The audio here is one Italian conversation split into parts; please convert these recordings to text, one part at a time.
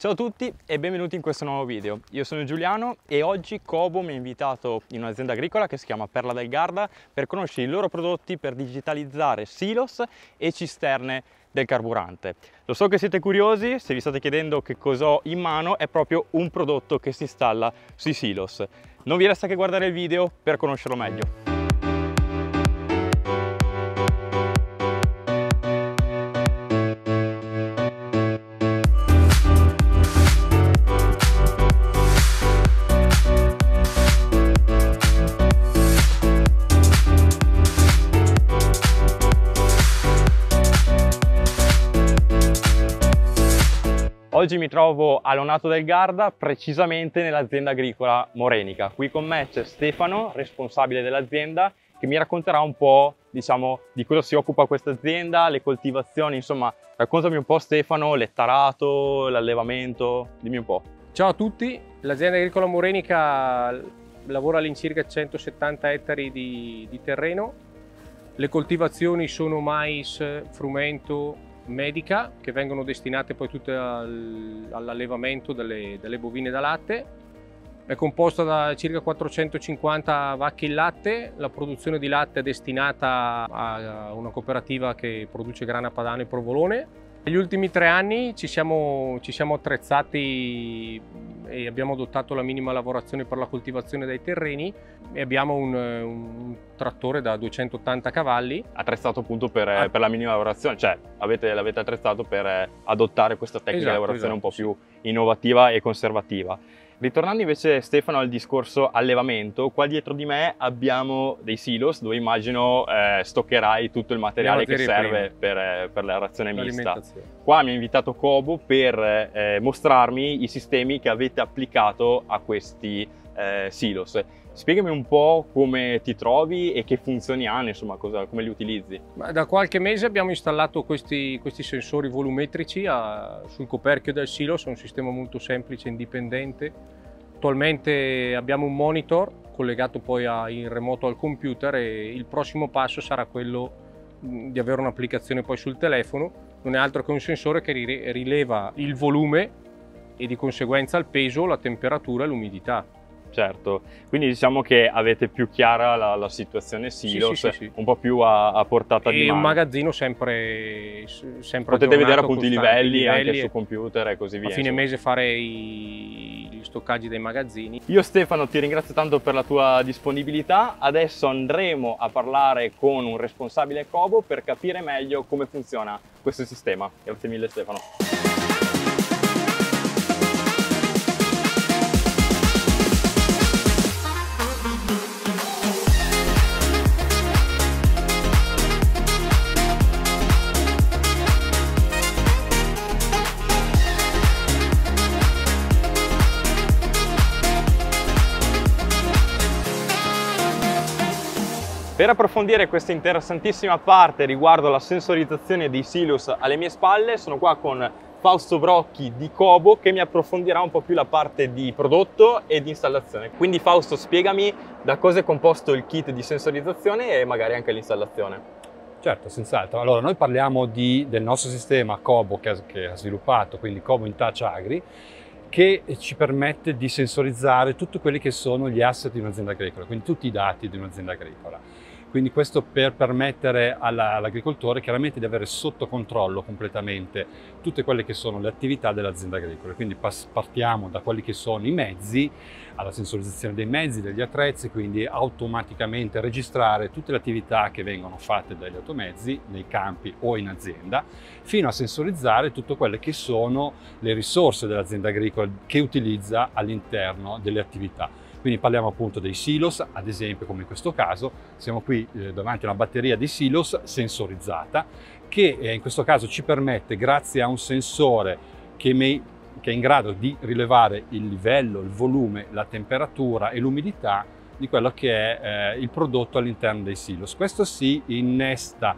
Ciao a tutti e benvenuti in questo nuovo video. Io sono Giuliano e oggi Cobo mi ha invitato in un'azienda agricola che si chiama Perla del Garda per conoscere i loro prodotti per digitalizzare silos e cisterne del carburante. Lo so che siete curiosi, se vi state chiedendo che cosa ho in mano è proprio un prodotto che si installa sui silos. Non vi resta che guardare il video per conoscerlo meglio. Oggi mi trovo a Lonato del Garda, precisamente nell'azienda agricola Morenica. Qui con me c'è Stefano, responsabile dell'azienda, che mi racconterà un po', diciamo, di cosa si occupa questa azienda, le coltivazioni, insomma, raccontami un po' Stefano, l'ettarato, l'allevamento, dimmi un po'. Ciao a tutti, l'azienda agricola Morenica lavora all'incirca 170 ettari di, di terreno, le coltivazioni sono mais, frumento, medica che vengono destinate poi tutte al, all'allevamento delle, delle, bovine da latte. È composta da circa 450 vacche in latte, la produzione di latte è destinata a una cooperativa che produce grana padano e provolone. Negli ultimi tre anni ci siamo, ci siamo attrezzati e abbiamo adottato la minima lavorazione per la coltivazione dei terreni e abbiamo un, un trattore da 280 cavalli. Attrezzato appunto per, ah. per la minima lavorazione, cioè avete, l'avete attrezzato per adottare questa tecnica esatto, di lavorazione esatto, un po' sì. più innovativa e conservativa. Ritornando invece Stefano al discorso allevamento, qua dietro di me abbiamo dei silos dove immagino eh, stoccherai tutto il materiale che serve per, eh, per, la razione mista. Qua mi ha invitato Kobo per eh, mostrarmi i sistemi che avete applicato a questi eh, silos. Spiegami un po' come ti trovi e che funzioni hanno, insomma, cosa, come li utilizzi. Da qualche mese abbiamo installato questi, questi sensori volumetrici a, sul coperchio del silo, è un sistema molto semplice e indipendente. Attualmente abbiamo un monitor collegato poi a, in remoto al computer e il prossimo passo sarà quello di avere un'applicazione poi sul telefono. Non è altro che un sensore che rileva il volume e di conseguenza il peso, la temperatura e l'umidità certo. Quindi diciamo che avete più chiara la, la situazione silos, sì, sì, sì, un po' più a, a portata e di mano. E un magazzino sempre, sempre Potete vedere appunto i livelli, livelli, anche su computer e così via. A fine insomma. mese fare i, gli stoccaggi dei magazzini. Io Stefano ti ringrazio tanto per la tua disponibilità, adesso andremo a parlare con un responsabile Cobo per capire meglio come funziona questo sistema. Grazie mille Stefano. Per approfondire questa interessantissima parte riguardo la sensorizzazione dei silos alle mie spalle sono qua con Fausto Brocchi di Cobo che mi approfondirà un po' più la parte di prodotto e di installazione. Quindi Fausto spiegami da cosa è composto il kit di sensorizzazione e magari anche l'installazione. Certo, senz'altro. Allora, noi parliamo di, del nostro sistema Cobo che ha, che ha sviluppato, quindi Cobo in Touch Agri, che ci permette di sensorizzare tutti quelli che sono gli asset di un'azienda agricola, quindi tutti i dati di un'azienda agricola. Quindi questo per permettere all'agricoltore chiaramente di avere sotto controllo completamente tutte quelle che sono le attività dell'azienda agricola. Quindi partiamo da quelli che sono i mezzi, alla sensorizzazione dei mezzi, degli attrezzi, quindi automaticamente registrare tutte le attività che vengono fatte dagli automezzi nei campi o in azienda, fino a sensorizzare tutte quelle che sono le risorse dell'azienda agricola che utilizza all'interno delle attività. Quindi parliamo appunto dei silos, ad esempio come in questo caso, siamo qui eh, davanti a una batteria di silos sensorizzata che eh, in questo caso ci permette, grazie a un sensore che, me, che è in grado di rilevare il livello, il volume, la temperatura e l'umidità di quello che è eh, il prodotto all'interno dei silos. Questo si innesta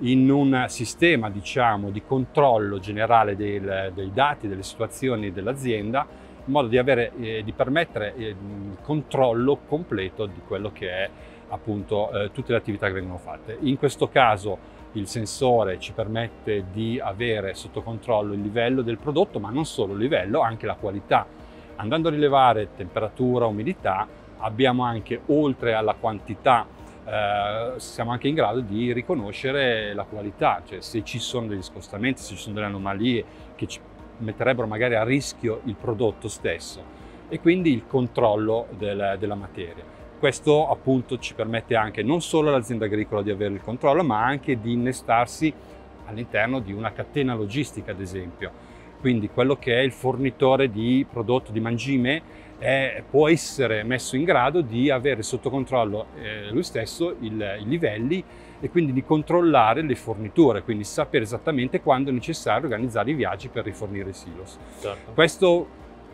in un sistema diciamo, di controllo generale del, dei dati, delle situazioni dell'azienda in modo di, avere, eh, di permettere eh, il controllo completo di quello che è appunto eh, tutte le attività che vengono fatte. In questo caso il sensore ci permette di avere sotto controllo il livello del prodotto, ma non solo il livello, anche la qualità. Andando a rilevare temperatura, umidità, abbiamo anche, oltre alla quantità, eh, siamo anche in grado di riconoscere la qualità, cioè se ci sono degli scostamenti, se ci sono delle anomalie che ci metterebbero magari a rischio il prodotto stesso e quindi il controllo del, della materia. Questo appunto ci permette anche non solo all'azienda agricola di avere il controllo, ma anche di innestarsi all'interno di una catena logistica, ad esempio. Quindi quello che è il fornitore di prodotto di mangime è, può essere messo in grado di avere sotto controllo eh, lui stesso il, i livelli e quindi di controllare le forniture, quindi sapere esattamente quando è necessario organizzare i viaggi per rifornire i silos. Certo. Questo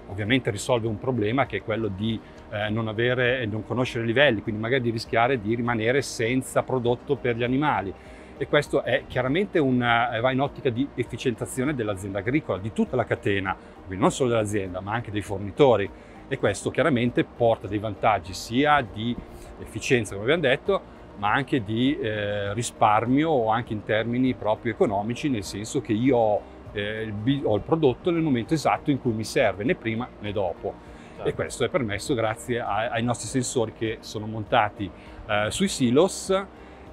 ovviamente risolve un problema che è quello di eh, non avere e non conoscere i livelli, quindi magari di rischiare di rimanere senza prodotto per gli animali. E questo è chiaramente una, eh, va in ottica di efficienzazione dell'azienda agricola, di tutta la catena, quindi non solo dell'azienda, ma anche dei fornitori. E questo chiaramente porta dei vantaggi sia di efficienza, come abbiamo detto, ma anche di eh, risparmio o anche in termini proprio economici, nel senso che io ho eh, il, ho il prodotto nel momento esatto in cui mi serve, né prima né dopo. Certo. E questo è permesso grazie a, ai nostri sensori che sono montati eh, sui silos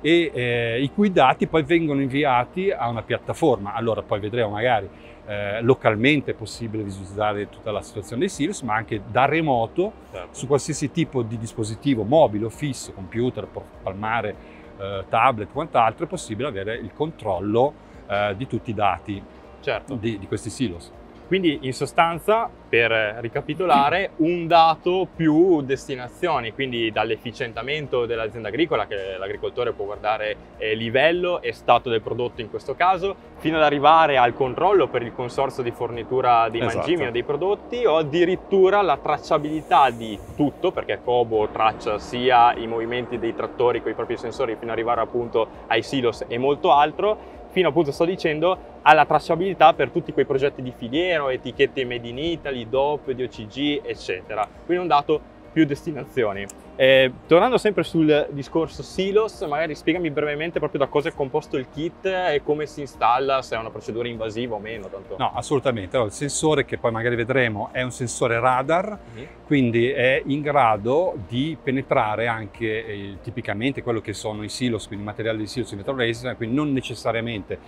e eh, i cui dati poi vengono inviati a una piattaforma. Allora poi vedremo magari eh, localmente è possibile visualizzare tutta la situazione dei silos, ma anche da remoto certo. su qualsiasi tipo di dispositivo mobile o fisso, computer, palmare, eh, tablet, quant'altro, è possibile avere il controllo eh, di tutti i dati certo. di, di questi silos. Quindi in sostanza, per ricapitolare, un dato più destinazioni, quindi dall'efficientamento dell'azienda agricola, che l'agricoltore può guardare eh, livello e stato del prodotto in questo caso, fino ad arrivare al controllo per il consorzio di fornitura dei esatto. mangimi o dei prodotti, o addirittura la tracciabilità di tutto, perché Kobo traccia sia i movimenti dei trattori con i propri sensori fino ad arrivare appunto ai silos e molto altro, fino appunto sto dicendo alla tracciabilità per tutti quei progetti di filiero, etichette made in Italy, DOP, DOCG, eccetera. Quindi un dato più destinazioni. Eh, tornando sempre sul discorso silos, magari spiegami brevemente proprio da cosa è composto il kit e come si installa, se è una procedura invasiva o meno. Tanto. No, assolutamente. Allora, il sensore che poi magari vedremo è un sensore radar, mm-hmm. quindi è in grado di penetrare anche eh, tipicamente quello che sono i silos, quindi i materiali di silos in vetro quindi non necessariamente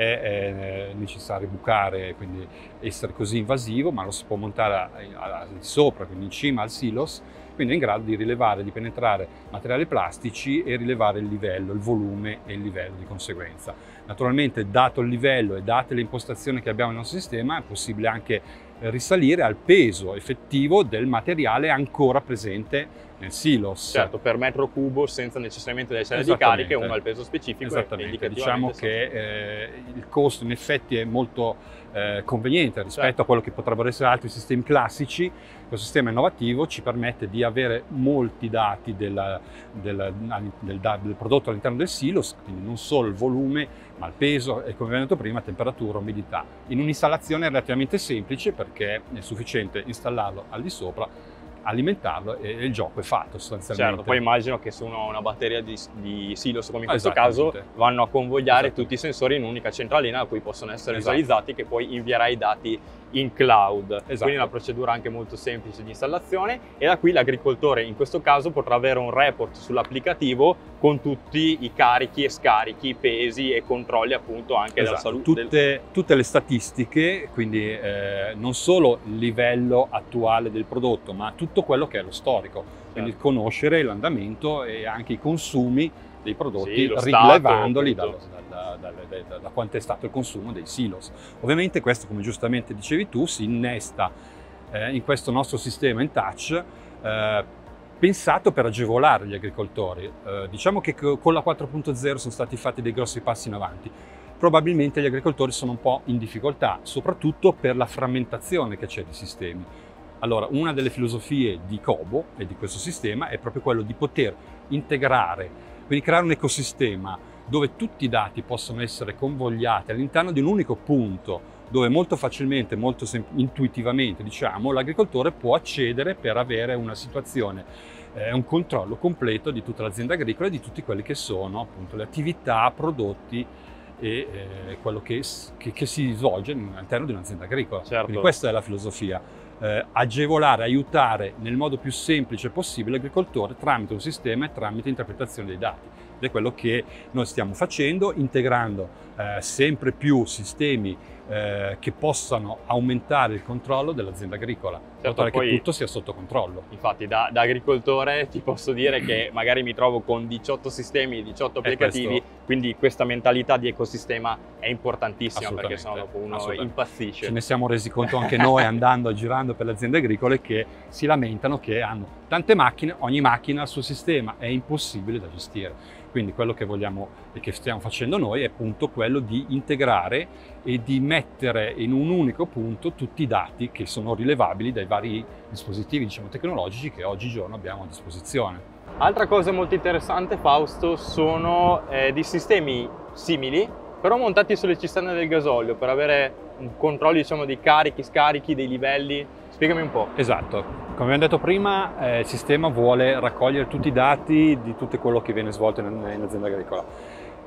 è, è necessario bucare, quindi essere così invasivo, ma lo si può montare al sopra, quindi in cima al silos, quindi è in grado di rilevare, di penetrare materiali plastici e rilevare il livello, il volume e il livello di conseguenza. Naturalmente dato il livello e date le impostazioni che abbiamo nel nostro sistema è possibile anche risalire al peso effettivo del materiale ancora presente nel silos. Certo, per metro cubo senza necessariamente essere di cariche, uno ha il peso specifico. Esattamente, diciamo che eh, il costo in effetti è molto eh, conveniente rispetto certo. a quello che potrebbero essere altri sistemi classici. Questo sistema innovativo ci permette di avere molti dati del, del, del, del prodotto all'interno del silos, quindi non solo il volume, ma il peso e come abbiamo detto prima temperatura, umidità. In un'installazione relativamente semplice perché è sufficiente installarlo al di sopra alimentarlo e il gioco è fatto sostanzialmente. Certo, poi immagino che se uno ha una batteria di, di silos come in questo caso vanno a convogliare tutti i sensori in un'unica centralina a cui possono essere esatto. visualizzati che poi invierà i dati in cloud. Esatto. Quindi una procedura anche molto semplice di installazione e da qui l'agricoltore in questo caso potrà avere un report sull'applicativo con tutti i carichi e scarichi, pesi e controlli appunto anche esatto. della salute. Tutte, del... tutte, le statistiche, quindi eh, non solo il livello attuale del prodotto, ma tutto quello che è lo storico. Certo. Quindi conoscere l'andamento e anche i consumi dei prodotti sì, rilevandoli da, da, da, da, quanto è stato il consumo dei silos. Ovviamente questo, come giustamente dicevi tu, si innesta eh, in questo nostro sistema in touch eh, pensato per agevolare gli agricoltori. Eh, diciamo che con la 4.0 sono stati fatti dei grossi passi in avanti. Probabilmente gli agricoltori sono un po' in difficoltà, soprattutto per la frammentazione che c'è di sistemi. Allora, una delle filosofie di Kobo e di questo sistema è proprio quello di poter integrare quindi creare un ecosistema dove tutti i dati possono essere convogliati all'interno di un unico punto dove molto facilmente, molto intuitivamente, diciamo, l'agricoltore può accedere per avere una situazione è un controllo completo di tutta l'azienda agricola e di tutte quelle che sono appunto le attività, prodotti e eh, quello che, che, che, si svolge all'interno di un'azienda agricola. Certo. Quindi questa è la filosofia, eh, agevolare, aiutare nel modo più semplice possibile l'agricoltore tramite un sistema e tramite interpretazione dei dati. Ed è quello che noi stiamo facendo, integrando eh, sempre più sistemi eh, che possano aumentare il controllo dell'azienda agricola, certo, in che tutto sia sotto controllo. Infatti da, da, agricoltore ti posso dire che magari mi trovo con 18 sistemi, 18 applicativi, questo... quindi questa mentalità di ecosistema è importantissima perché sennò dopo uno impazzisce. Ce ne siamo resi conto anche noi andando, girando per le aziende agricole che si lamentano che hanno tante macchine, ogni macchina ha il suo sistema, è impossibile da gestire. Quindi quello che vogliamo e che stiamo facendo noi è appunto quello di integrare e di mettere in un unico punto tutti i dati che sono rilevabili dai vari dispositivi diciamo, tecnologici che oggigiorno abbiamo a disposizione. Altra cosa molto interessante Fausto sono eh, dei sistemi simili però montati sulle cisterne del gasolio per avere un controllo diciamo, dei carichi, scarichi, dei livelli. Spiegami un po'. Esatto, come abbiamo detto prima eh, il sistema vuole raccogliere tutti i dati di tutto quello che viene svolto in, in azienda agricola.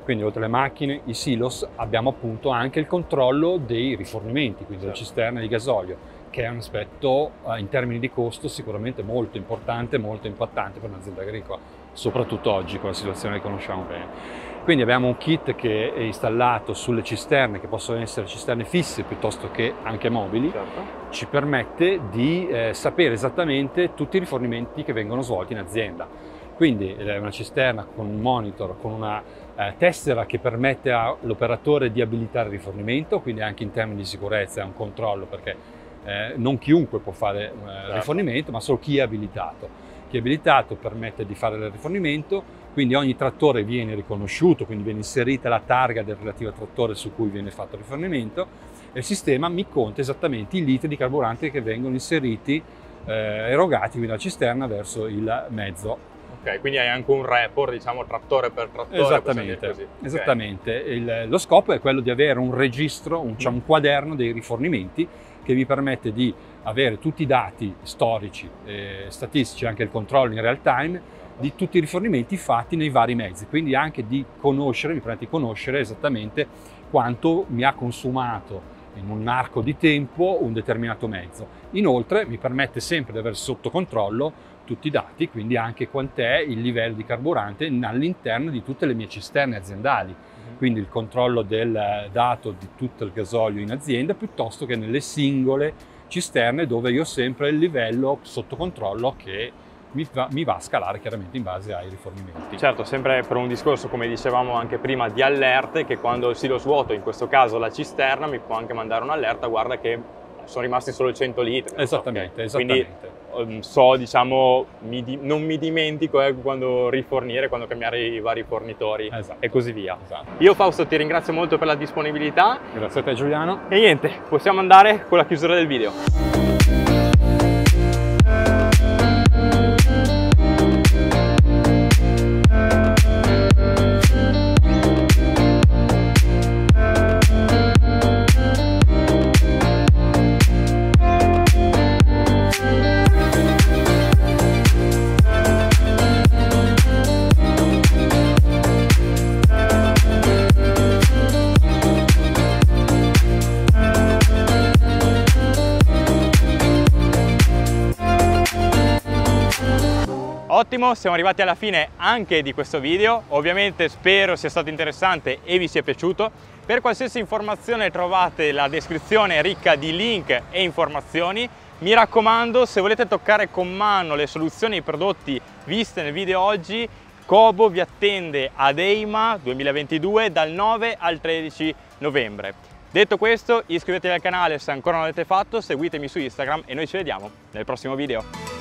Quindi oltre alle macchine, i silos, abbiamo appunto anche il controllo dei rifornimenti, quindi certo. delle cisterne di gasolio, che è un aspetto eh, in termini di costo sicuramente molto importante, molto impattante per un'azienda agricola, soprattutto oggi con la situazione che conosciamo bene. Quindi abbiamo un kit che è installato sulle cisterne, che possono essere cisterne fisse piuttosto che anche mobili, certo. ci permette di eh, sapere esattamente tutti i rifornimenti che vengono svolti in azienda. Quindi è una cisterna con un monitor, con una eh, tessera che permette all'operatore di abilitare il rifornimento, quindi anche in termini di sicurezza è un controllo perché eh, non chiunque può fare eh, certo. rifornimento, ma solo chi è abilitato. Chi è abilitato permette di fare il rifornimento, quindi ogni trattore viene riconosciuto, quindi viene inserita la targa del relativo trattore su cui viene fatto il rifornimento e il sistema mi conta esattamente i litri di carburante che vengono inseriti, eh, erogati quindi dalla cisterna verso il mezzo Ok, quindi hai anche un report, diciamo, trattore per trattore. Esattamente, okay. esattamente. Il, lo scopo è quello di avere un registro, un, cioè un quaderno dei rifornimenti che vi permette di avere tutti i dati storici, eh, statistici, anche il controllo in real time di tutti i rifornimenti fatti nei vari mezzi, quindi anche di conoscere, mi permette di conoscere esattamente quanto mi ha consumato in un arco di tempo un determinato mezzo. Inoltre mi permette sempre di avere sotto controllo tutti i dati, quindi anche quant'è il livello di carburante all'interno di tutte le mie cisterne aziendali. Mhm. Quindi il controllo del dato di tutto il gasolio in azienda piuttosto che nelle singole cisterne dove io ho sempre il livello sotto controllo che mi va, mi va, a scalare chiaramente in base ai rifornimenti. Certo, sempre per un discorso, come dicevamo anche prima, di allerte, che quando il silo svuoto, in questo caso la cisterna, mi può anche mandare un'allerta, guarda che sono rimasti solo 100 litri. Esattamente, esattamente. Quindi um, so, diciamo, mi non mi dimentico eh, quando rifornire, quando cambiare i vari fornitori esatto. e così via. Esatto. Io Fausto ti ringrazio molto per la disponibilità. Grazie a te Giuliano. E niente, possiamo andare con la chiusura del video. Ottimo, siamo arrivati alla fine anche di questo video, ovviamente spero sia stato interessante e vi sia piaciuto. Per qualsiasi informazione trovate la descrizione ricca di link e informazioni. Mi raccomando, se volete toccare con mano le soluzioni e i prodotti viste nel video oggi, Cobo vi attende ad EIMA 2022 dal 9 al 13 novembre. Detto questo, iscrivetevi al canale se ancora non l'avete fatto, seguitemi su Instagram e noi ci vediamo nel prossimo video.